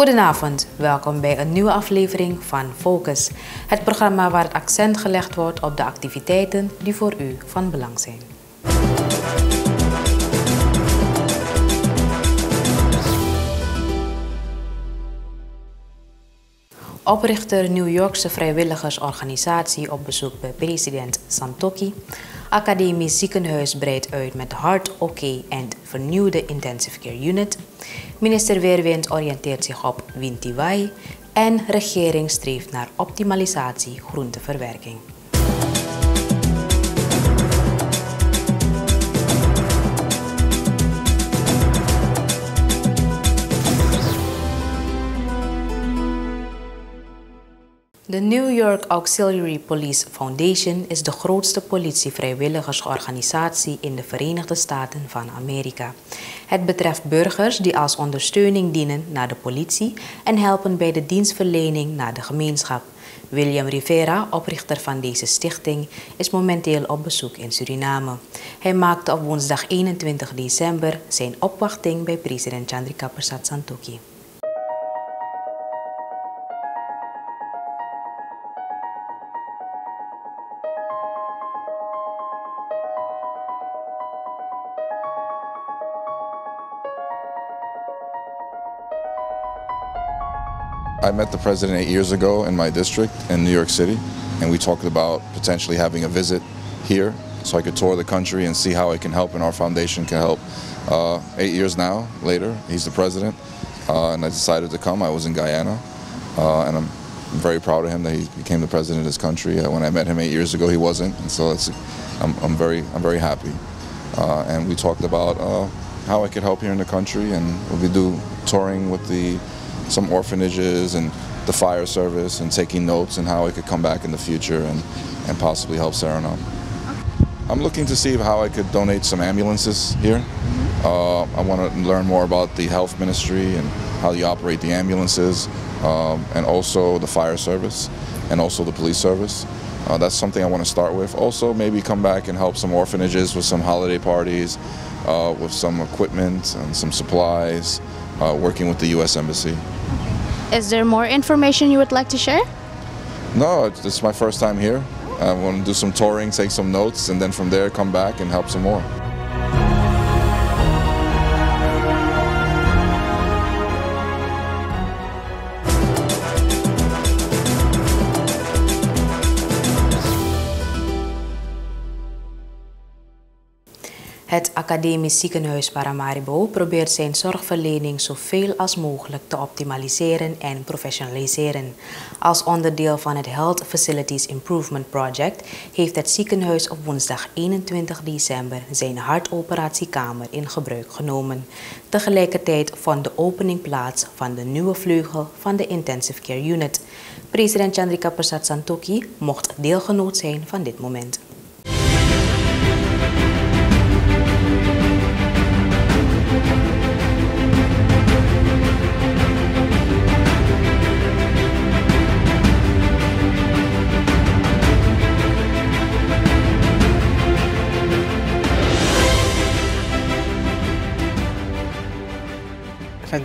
Goedenavond, welkom bij een nieuwe aflevering van Focus, het programma waar het accent gelegd wordt op de activiteiten die voor u van belang zijn. Oprichter New Yorkse vrijwilligersorganisatie op bezoek bij president Santoki. Academisch ziekenhuis breidt uit met Hart OK en vernieuwde Intensive Care Unit. Minister Weerwind oriënteert zich op Wintiwai. En regering streeft naar optimalisatie groenteverwerking. De New York Auxiliary Police Foundation is de grootste politievrijwilligersorganisatie in de Verenigde Staten van Amerika. Het betreft burgers die als ondersteuning dienen naar de politie en helpen bij de dienstverlening naar de gemeenschap. William Rivera, oprichter van deze stichting, is momenteel op bezoek in Suriname. Hij maakte op woensdag 21 december zijn opwachting bij president Chandrika Persat Santokhi. I met the president eight years ago in my district in New York City, and we talked about potentially having a visit here so I could tour the country and see how I can help and our foundation can help. Uh, eight years now later, he's the president, uh, and I decided to come. I was in Guyana, uh, and I'm very proud of him that he became the president of this country. Uh, when I met him eight years ago, he wasn't, and so I'm, I'm, very, I'm very happy. Uh, and we talked about uh, how I could help here in the country, and we do touring with the some orphanages and the fire service and taking notes and how I could come back in the future and, and possibly help Suriname. I'm looking to see how I could donate some ambulances here. Uh, I want to learn more about the health ministry and how you operate the ambulances um, and also the fire service and also the police service. Uh, that's something I want to start with. Also, maybe come back and help some orphanages with some holiday parties, uh, with some equipment and some supplies, uh, working with the U.S. Embassy. Is there more information you would like to share? No, it's, this is my first time here. I want to do some touring, take some notes, and then from there come back and help some more. Het Academisch Ziekenhuis Paramaribo probeert zijn zorgverlening zoveel als mogelijk te optimaliseren en professionaliseren. Als onderdeel van het Health Facilities Improvement Project heeft het ziekenhuis op woensdag 21 december zijn hartoperatiekamer in gebruik genomen. Tegelijkertijd vond de opening plaats van de nieuwe vleugel van de Intensive Care Unit. President Chandrika Persat Santokhi mocht deelgenoot zijn van dit moment.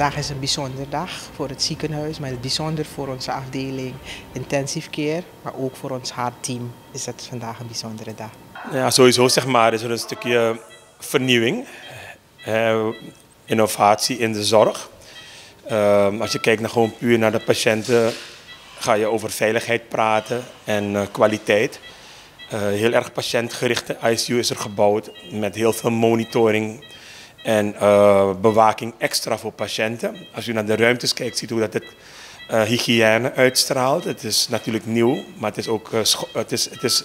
Vandaag is een bijzondere dag voor het ziekenhuis, maar het bijzonder voor onze afdeling intensive care, maar ook voor ons hartteam is het vandaag een bijzondere dag. Ja, sowieso zeg maar is er een stukje vernieuwing, innovatie in de zorg. Ehm, als je kijkt naar gewoon puur naar de patiënten, ga je over veiligheid praten en eh, kwaliteit. Uh, heel erg patiëntgerichte ICU is er gebouwd met heel veel monitoring en uh, bewaking extra voor patiënten. Als u naar de ruimtes kijkt, ziet u dat het uh, hygiëne uitstraalt. Het is natuurlijk nieuw, maar het is ook uh, het is, het is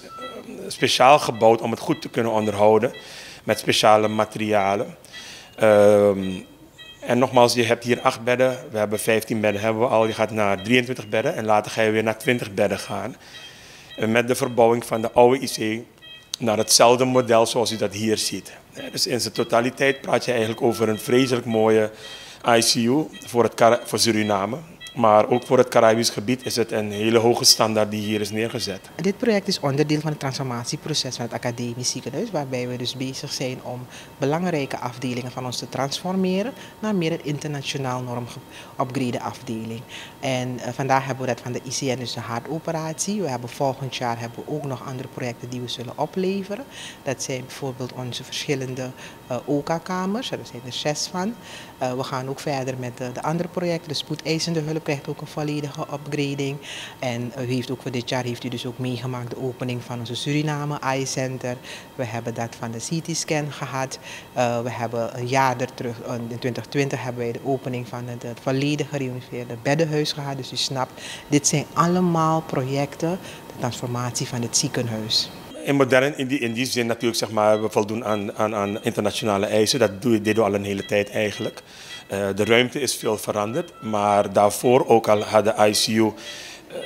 speciaal gebouwd om het goed te kunnen onderhouden met speciale materialen. Ehm, en nogmaals, je hebt hier acht bedden. We hebben 15 bedden hebben we al. Je gaat naar 23 bedden en later ga je weer naar 20 bedden gaan. Met de verbouwing van de oude IC naar hetzelfde model zoals u dat hier ziet. Dus in zijn totaliteit praat je eigenlijk over een vreselijk mooie ICU voor, het, voor Suriname. Maar ook voor het Caribisch gebied is het een hele hoge standaard die hier is neergezet. Dit project is onderdeel van het transformatieproces van het academisch ziekenhuis, waarbij we dus bezig zijn om belangrijke afdelingen van ons te transformeren naar meer een internationaal norm upgrade afdeling. En uh, vandaag hebben we dat van de ICN, dus de hartoperatie. We hebben volgend jaar hebben we ook nog andere projecten die we zullen opleveren. Dat zijn bijvoorbeeld onze verschillende uh, OK-kamers, er zijn er zes van. Uh, we gaan ook verder met de, de andere projecten, de spoedeisende hulp krijgt ook een volledige upgrading. En u heeft ook voor dit jaar heeft u dus ook meegemaakt de opening van onze Suriname Eye Center. We hebben dat van de CT-scan gehad. Uh, we hebben een jaar terug, in 2020 hebben wij de opening van het, het volledig gerenoveerde beddenhuis gehad. Dus u snapt, dit zijn allemaal projecten, de transformatie van het ziekenhuis. In modern, in die, in die zin natuurlijk, zeg maar, we voldoen aan, aan, aan internationale eisen. Dat doen we al een hele tijd eigenlijk. Uh, de ruimte is veel veranderd, maar daarvoor ook al had de ICU eh,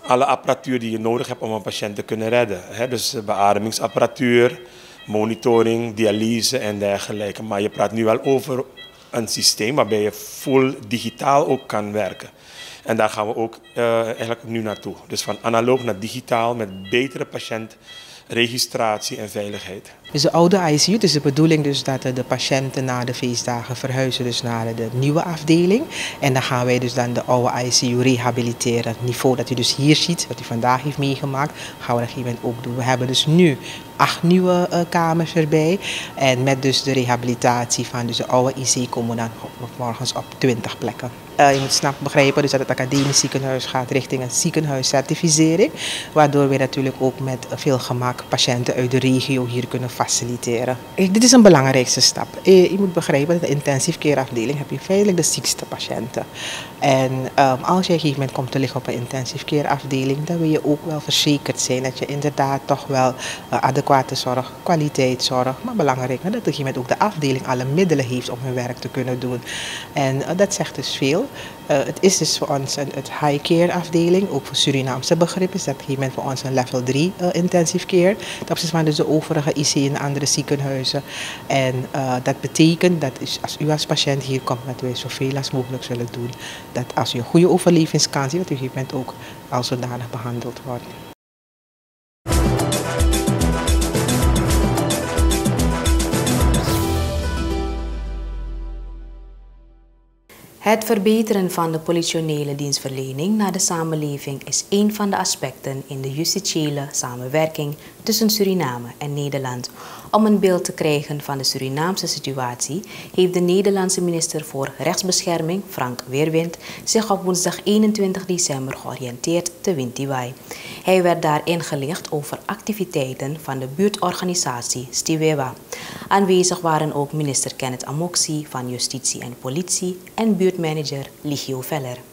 alle apparatuur die je nodig hebt om een patiënt te kunnen redden. Dus beademingsapparatuur, monitoring, dialyse en dergelijke. Maar je praat nu wel over een systeem waarbij je full digitaal ook kan werken. En daar gaan we ook uh, eigenlijk nu naartoe. Dus van analoog naar digitaal met betere patiënt registratie en veiligheid. Dus de oude ICU, het is de bedoeling dus dat de patiënten na de feestdagen verhuizen dus naar de nieuwe afdeling. En dan gaan wij dus dan de oude ICU rehabiliteren. Het niveau dat u dus hier ziet, wat u vandaag heeft meegemaakt, gaan we op een gegeven moment ook doen. We hebben dus nu acht nieuwe uh, kamers erbij. En met dus de rehabilitatie van dus de oude IC komen we dan morgens op 20 plekken. Uh, je moet snap begrijpen dus dat het academisch ziekenhuis gaat richting een ziekenhuiscertificering. Waardoor we natuurlijk ook met veel gemak patiënten uit de regio hier kunnen faciliteren. Dit is een belangrijkste stap. Je moet begrijpen dat de intensive care afdeling heb je feitelijk de ziekste patiënten. En um, als je op een gegeven moment komt te liggen op een intensive care afdeling, dan wil je ook wel verzekerd zijn dat je inderdaad toch wel uh, adequate zorg, kwaliteitszorg, maar belangrijk dat op een gegeven moment ook de afdeling alle middelen heeft om hun werk te kunnen doen. En uh, dat zegt dus veel. Uh, het is dus voor ons een het high care afdeling, ook voor Surinaamse begrip is dat op een moment voor ons een level 3 uh, intensive care. Dat opzichte van dus de overige IC en andere ziekenhuizen. En dat betekent dat als u als patiënt hier komt, dat wij zoveel als mogelijk zullen doen. Dat als u een goede overlevingskans heeft, dat u op een gegeven moment ook als zodanig behandeld wordt. Het verbeteren van de politionele dienstverlening naar de samenleving is een van de aspecten in de justitiële samenwerking tussen Suriname en Nederland. Om een beeld te krijgen van de Surinaamse situatie heeft de Nederlandse minister voor Rechtsbescherming, Frank Weerwind, zich op woensdag 21 december georiënteerd te Wintiwai. Hij werd daar ingelicht over activiteiten van de buurtorganisatie Stiwewa. Aanwezig waren ook minister Kenneth Amoxi van Justitie en Politie en buurtmanager Ligio Veller.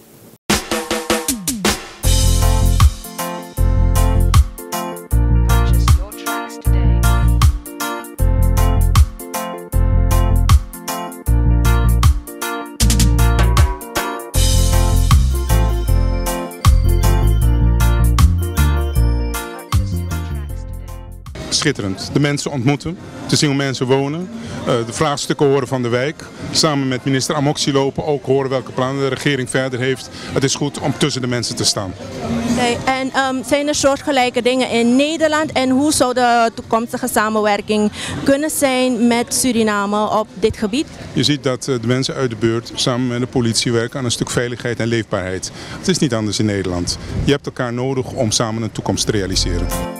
Schitterend. De mensen ontmoeten, te zien hoe mensen wonen, eh, de vraagstukken horen van de wijk. Samen met minister Amoxie lopen, ook horen welke plannen de regering verder heeft. Het is goed om tussen de mensen te staan. Okay, en um, zijn er soortgelijke dingen in Nederland en hoe zou de toekomstige samenwerking kunnen zijn met Suriname op dit gebied? Je ziet dat eh, de mensen uit de buurt samen met de politie werken aan een stuk veiligheid en leefbaarheid. Het is niet anders in Nederland. Je hebt elkaar nodig om samen een toekomst te realiseren.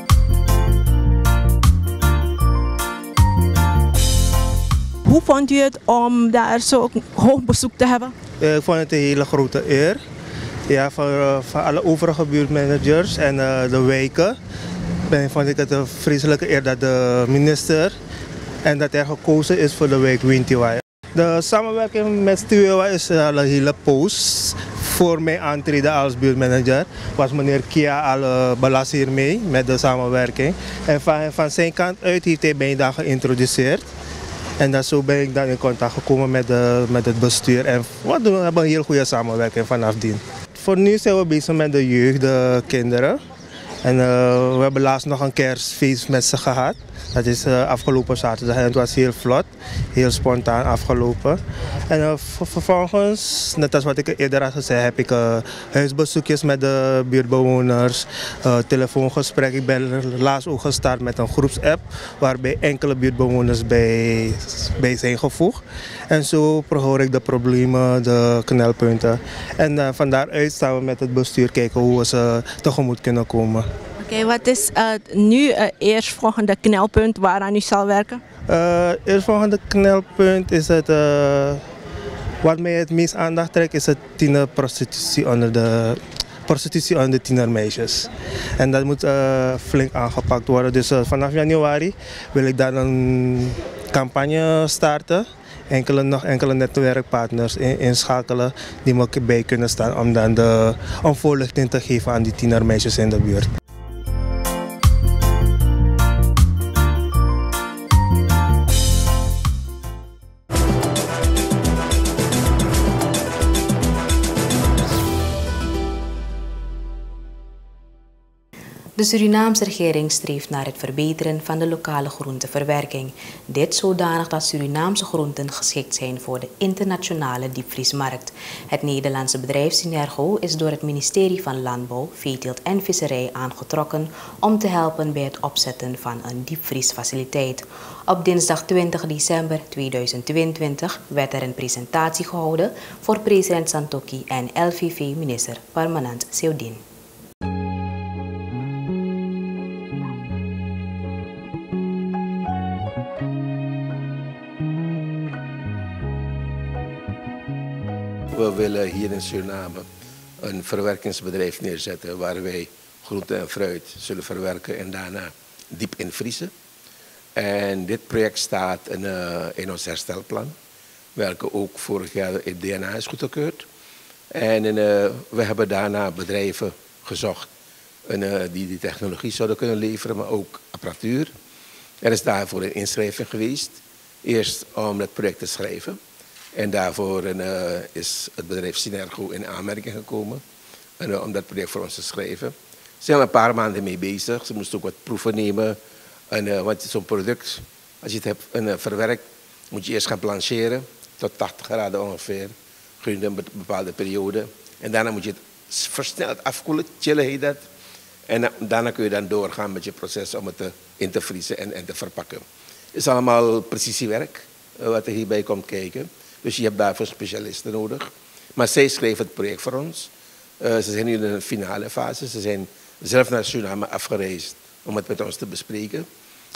Hoe vond u het om daar zo hoog bezoek te hebben? Ik vond het een hele grote eer. Ja, voor, voor alle overige buurtmanagers en uh, de wijken ben, vond ik het een vreselijke eer dat de minister en dat er gekozen is voor de wijk Wintiwa. De samenwerking met Stuwewa is al een hele poos. Voor mijn aantreden als buurtmanager was meneer Kia al uh, belast hiermee met de samenwerking. En van, van zijn kant uit heeft hij mij daar geïntroduceerd. En dan zo ben ik dan in contact gekomen met, de, met het bestuur. En doen, we hebben een heel goede samenwerking vanaf die. Voor nu zijn we bezig met de jeugd, de kinderen. En we hebben laatst nog een kerstfeest met ze gehad. Dat is afgelopen zaterdag en het was heel vlot, heel spontaan afgelopen. En vervolgens, net als wat ik eerder had gezegd, heb ik huisbezoekjes met de buurtbewoners, telefoongesprekken. Ik ben laatst ook gestart met een groepsapp waarbij enkele buurtbewoners bij, bij zijn gevoegd. En zo verhoor ik de problemen, de knelpunten. En uh, van daaruit staan we met het bestuur kijken hoe we ze tegemoet kunnen komen. Oké, wat is uh, nu het uh, eerstvolgende knelpunt waaraan u zal werken? Het eerstvolgende knelpunt is het, wat mij het meest aandacht trekt, is het tienerprostitutie onder de prostitutie onder de tienermeisjes. En dat moet uh, flink aangepakt worden. Dus uh, vanaf januari wil ik daar een campagne starten enkele, nog enkele netwerkpartners in, inschakelen die me bij kunnen staan om dan de, om voorlichting te geven aan die tienermeisjes in de buurt. De Surinaamse regering streeft naar het verbeteren van de lokale groenteverwerking. Dit zodanig dat Surinaamse groenten geschikt zijn voor de internationale diepvriesmarkt. Het Nederlandse bedrijf Synergo is door het ministerie van Landbouw, Veeteelt en Visserij aangetrokken om te helpen bij het opzetten van een diepvriesfaciliteit. Op dinsdag 20 december 2022 werd er een presentatie gehouden voor president Santoki en LVV-minister Permanent Seudin. Willen hier in Suriname een verwerkingsbedrijf neerzetten waar wij groente en fruit zullen verwerken en daarna diep invriezen. En dit project staat in, uh, in ons herstelplan, welke ook vorig jaar in DNA is goedgekeurd. En uh, we hebben daarna bedrijven gezocht uh, die die technologie zouden kunnen leveren, maar ook apparatuur. Er is daarvoor een inschrijving geweest. Eerst om het project te schrijven. En daarvoor uh, is het bedrijf Synergo in aanmerking gekomen en, uh, om dat project voor ons te schrijven. Ze zijn een paar maanden mee bezig. Ze moesten ook wat proeven nemen. En, uh, want zo'n product, als je het hebt verwerkt, moet je eerst gaan blancheren. Tot 80 graden ongeveer. Gedurende een bepaalde periode. En daarna moet je het versneld afkoelen. Chillen heet dat. En daarna kun je dan doorgaan met je proces om het te, in te vriezen en, en te verpakken. Het is allemaal precisiewerk wat er hierbij komt kijken. Dus je hebt daarvoor specialisten nodig. Maar zij schreven het project voor ons. Uh, ze zijn nu in de finale fase. Ze zijn zelf naar Suriname afgereisd om het met ons te bespreken.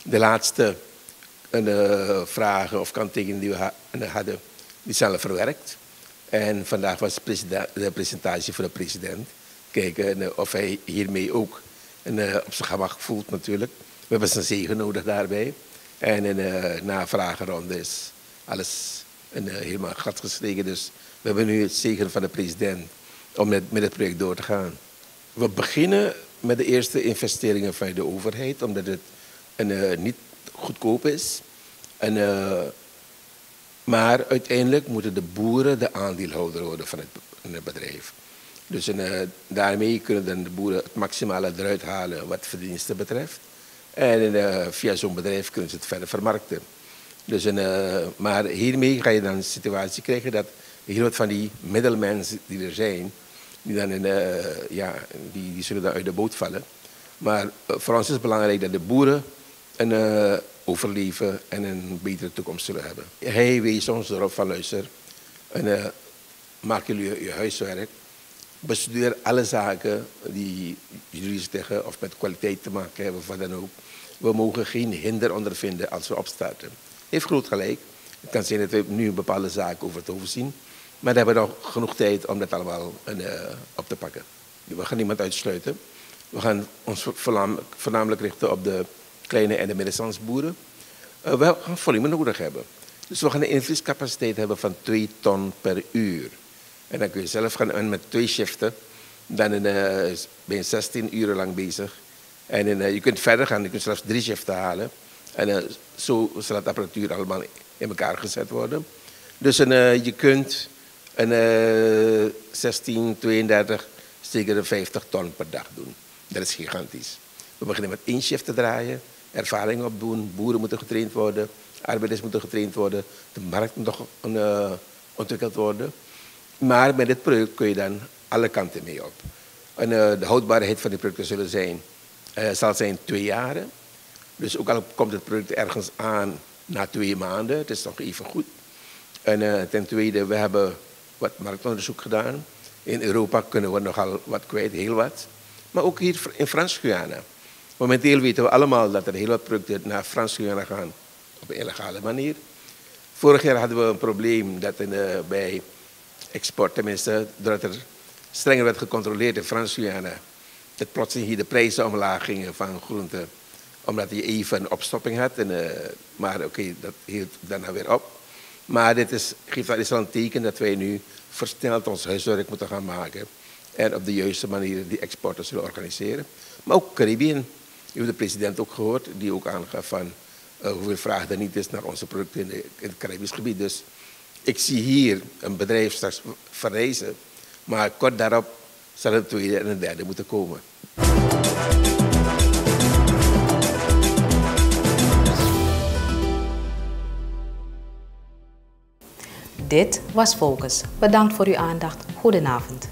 De laatste uh, vragen of kanttekeningen die we ha hadden, die zijn verwerkt. En vandaag was de presentatie voor de president. Kijken uh, of hij hiermee ook op zijn gemak voelt natuurlijk. We hebben zijn zegen nodig daarbij. En in de is alles een, uh, helemaal gat gestreken. Dus we hebben nu het zegen van de president om met, met het project door te gaan. We beginnen met de eerste investeringen van de overheid, omdat het een, uh, niet goedkoop is. En, uh, maar uiteindelijk moeten de boeren de aandeelhouder worden van het, van het bedrijf. Dus en, daarmee kunnen dan de boeren het maximale eruit halen wat verdiensten betreft. En via zo'n bedrijf kunnen ze het verder vermarkten. Dus uh, maar hiermee ga je dan een situatie krijgen dat heel wat van die middelmensen die er zijn, die, dan in, uh, ja, die, die zullen dan uit de boot vallen. Maar uh, voor ons is het belangrijk dat de boeren een, overleven en een betere toekomst zullen hebben. Hij wees ons erop van luister, en, maak jullie je huiswerk, bestudeer alle zaken die jullie tegen of met kwaliteit te maken hebben of wat dan ook. We mogen geen hinder ondervinden als we opstarten heeft groot gelijk. Het kan zijn dat we nu een bepaalde zaak over het overzien. Maar we hebben nog genoeg tijd om dat allemaal uh, op te pakken. We gaan niemand uitsluiten. We gaan ons voornamelijk richten op de kleine en de middenstandsboeren. Uh, we gaan volume nodig hebben. Dus we gaan een invriescapaciteit hebben van 2 ton per uur. En dan kun je zelf gaan met twee shiften. Dan uh, ben je 16 uur lang bezig. En je kunt verder gaan, je kunt zelfs drie shiften halen. En uh, zo zal het apparatuur allemaal in elkaar gezet worden. Dus een, uh, je kunt een uh, 16, 32, zeker 50 ton per dag doen. Dat is gigantisch. We beginnen met één shift te draaien, ervaring opdoen, boeren moeten getraind worden, arbeiders moeten getraind worden, de markt moet nog uh, ontwikkeld worden. Maar met dit project kun je dan alle kanten mee op. En de houdbaarheid van die producten zullen zijn, zal zijn twee jaren. Dus ook al komt het product ergens aan na twee maanden, het is nog even goed. En uh, ten tweede, we hebben wat marktonderzoek gedaan. In Europa kunnen we nogal wat kwijt, heel wat. Maar ook hier in Frans-Guyana. Momenteel weten we allemaal dat er heel wat producten naar Frans-Guyana gaan op een illegale manier. Vorig jaar hadden we een probleem dat in, uh, bij export, tenminste, doordat er strenger werd gecontroleerd in Frans-Guyana, dat plotseling hier de prijzen omlaag gingen van groenten, omdat je even een opstopping had. En, uh, maar oké, dat hield daarna weer op. Maar dit is, geeft wel eens een teken dat wij nu versneld ons huiswerk moeten gaan maken. En op de juiste manier die exporten zullen organiseren. Maar ook Caribbean. U hebt de president ook gehoord, die ook aangaf van uh, hoeveel vraag er niet is naar onze producten in, het Caribisch gebied. Dus ik zie hier een bedrijf straks verrijzen. Maar kort daarop zal het tweede en een derde moeten komen. Dit was Focus. Bedankt voor uw aandacht. Goedenavond.